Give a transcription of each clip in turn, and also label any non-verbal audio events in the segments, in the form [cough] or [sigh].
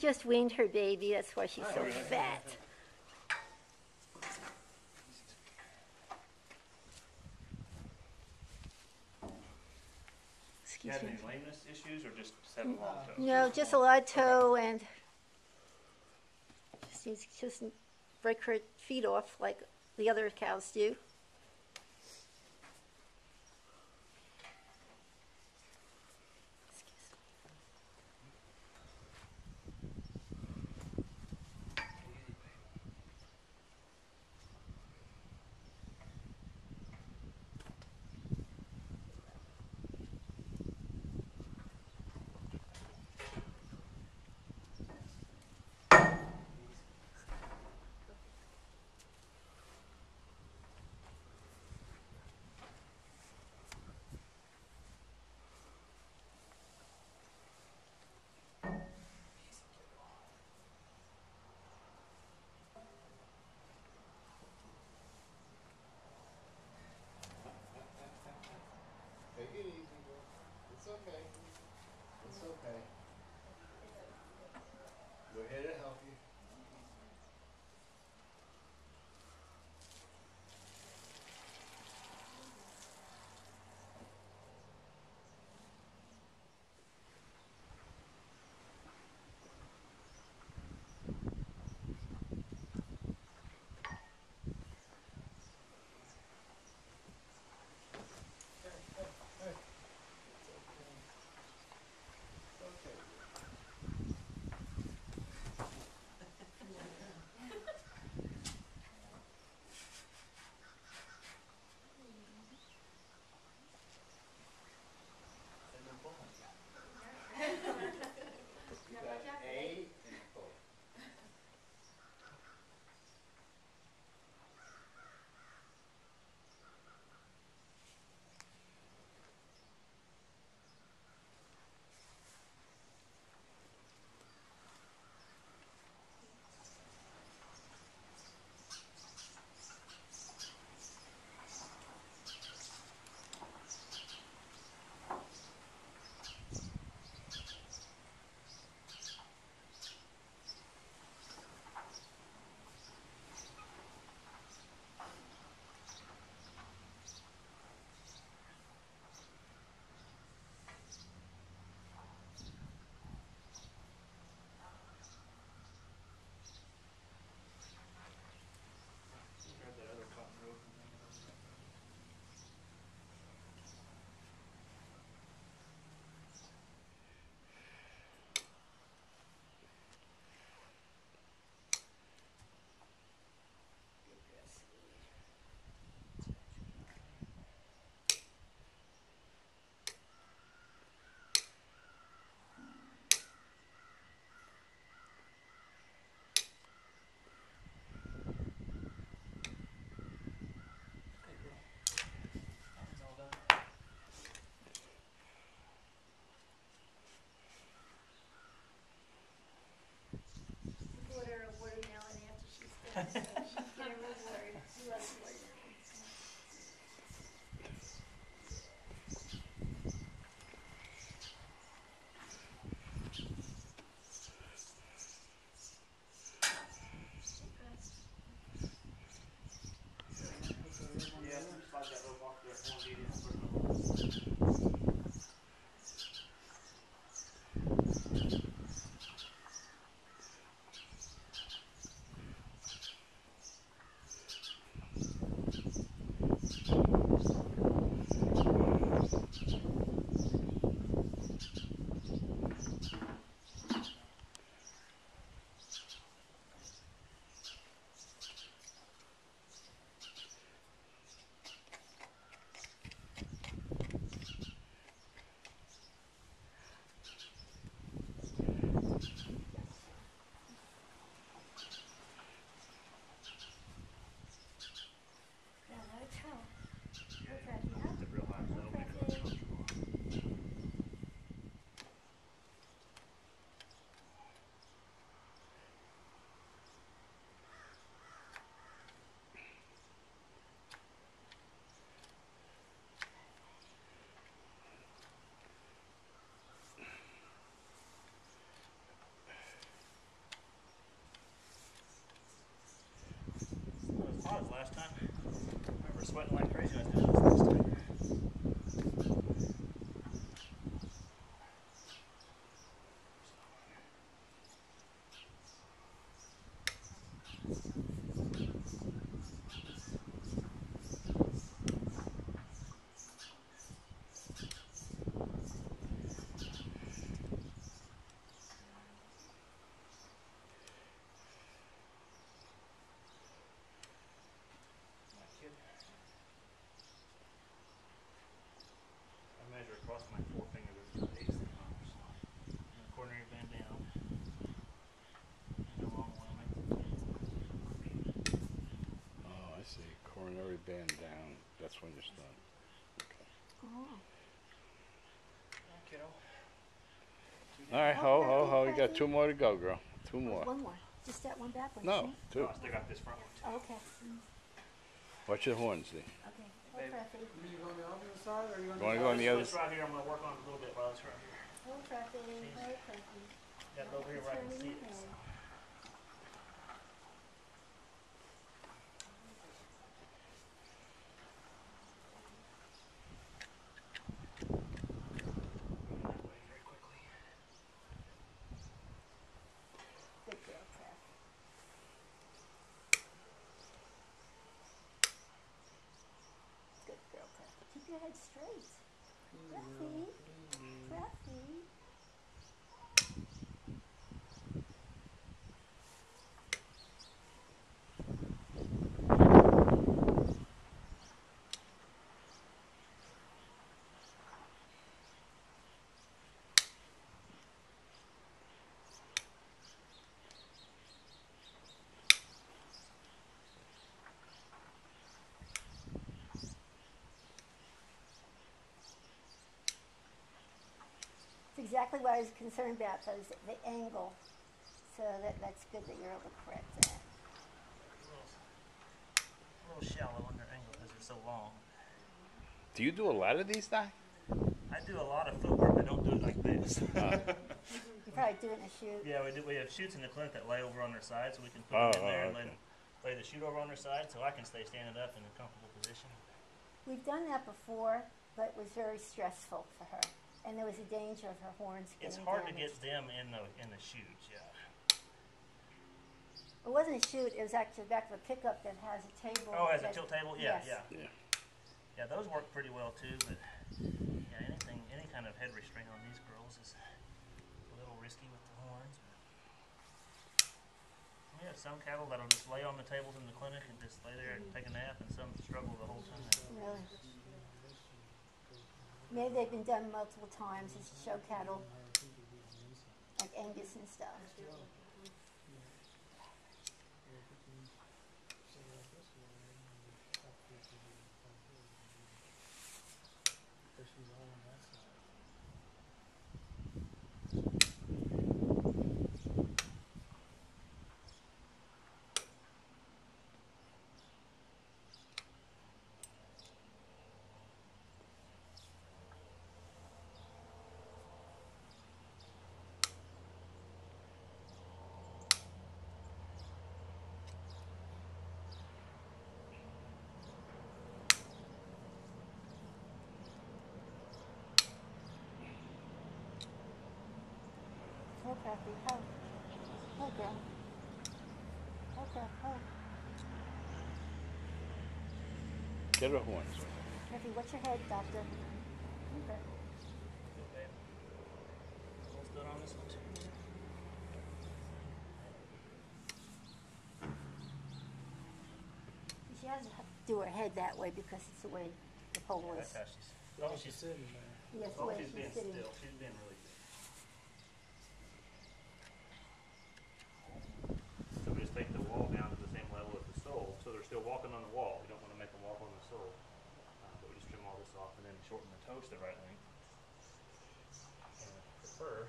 just weaned her baby. That's why she's oh, so fat. Excuse me. any lameness issues or just long toes? No, just a lot of toe and just needs to just break her feet off like the other cows do. She's done, so she's getting a reward. She loves watermelon. Yeah, slide that rope off there. Won't need it for the- Yeah, no toe. Yeah, Okay, yeah. it's a real high, so it'll make it Okay. uncomfortable. Was last time. I remember sweating like crazy I was doing this last time. My kid. I measure across my forefinger there's about eight centimeters. And the coronary band down. And along one length. Oh, I see. Coronary band down. That's when you're done. Okay. Oh. Kiddo. All right, oh, ho, ho, ho. You got two more to go, girl. Two more. One more. Just that one back one. No, see? two. Oh, I still got this front one. Oh, okay. Watch your horns, D. Okay. Oh, Babe. Preppy. You go on the opposite side or you You wanna go on the other side? right here, I'm gonna work on it a little bit while it's right here. Oh, Preppy. Oh, Preppy. Got it over here where I can see it. Turning so. your head. That way very quickly. Good girl, Prep. Good girl, Prep. Keep your head straight. Hmm. Preppy. Preppy. It's exactly what I was concerned about, those, the angle. So that, that's good that you're able to correct that. A little, a little shallow on their angle because it's so long. Do you do a lot of these, Doc? I do a lot of footwork, but don't do it like this. [laughs] Uh. You're probably doing a chute. yeah, we do. We have chutes in the clinic that lay over on their side, so we can put Oh, them in there oh, and lay, lay the chute over on their side, so I can stay standing up in a comfortable position. We've done that before, but it was very stressful for her. And there was a danger of her horns getting It's hard to damaged. get them in the in the chute, Yeah. It wasn't a chute, it was actually back of a pickup that has a table. Oh, has a that- tilt table? Yeah, Yes. yeah. Yeah. Yeah, those work pretty well too, but yeah, anything, any kind of head restraint on these girls is a little risky with the horns. But we have some cattle that'll just lay on the tables in the clinic and just lay there and take a nap, and some struggle the whole time. Really. Maybe they've been done multiple times as show cattle, like Angus and stuff. Kathy, oh. Oh, girl. Oh, girl, oh. Get her horns. Kathy, what's your head, doctor? Okay. Okay. On this one too. She has to do her head that way because it's the way the pole Yeah, is. that's how she's. Oh, she's sitting there. Yes, the Oh, way she's she's being sitting. still. She's being really good. So we just take the wall down to the same level as the sole, so they're still walking on the wall. We don't want to make them walk on the sole. Uh, but we just trim all this off and then shorten the toes to the right length. And I prefer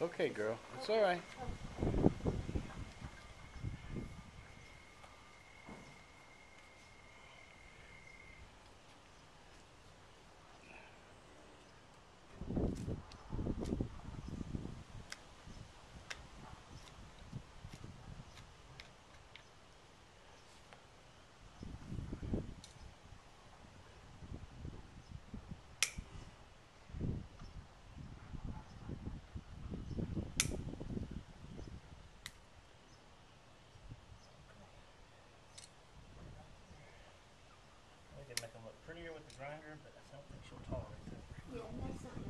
It's okay, girl. It's all right. earlier with the grinder, but I don't think she'll tolerate that. Yeah, that's not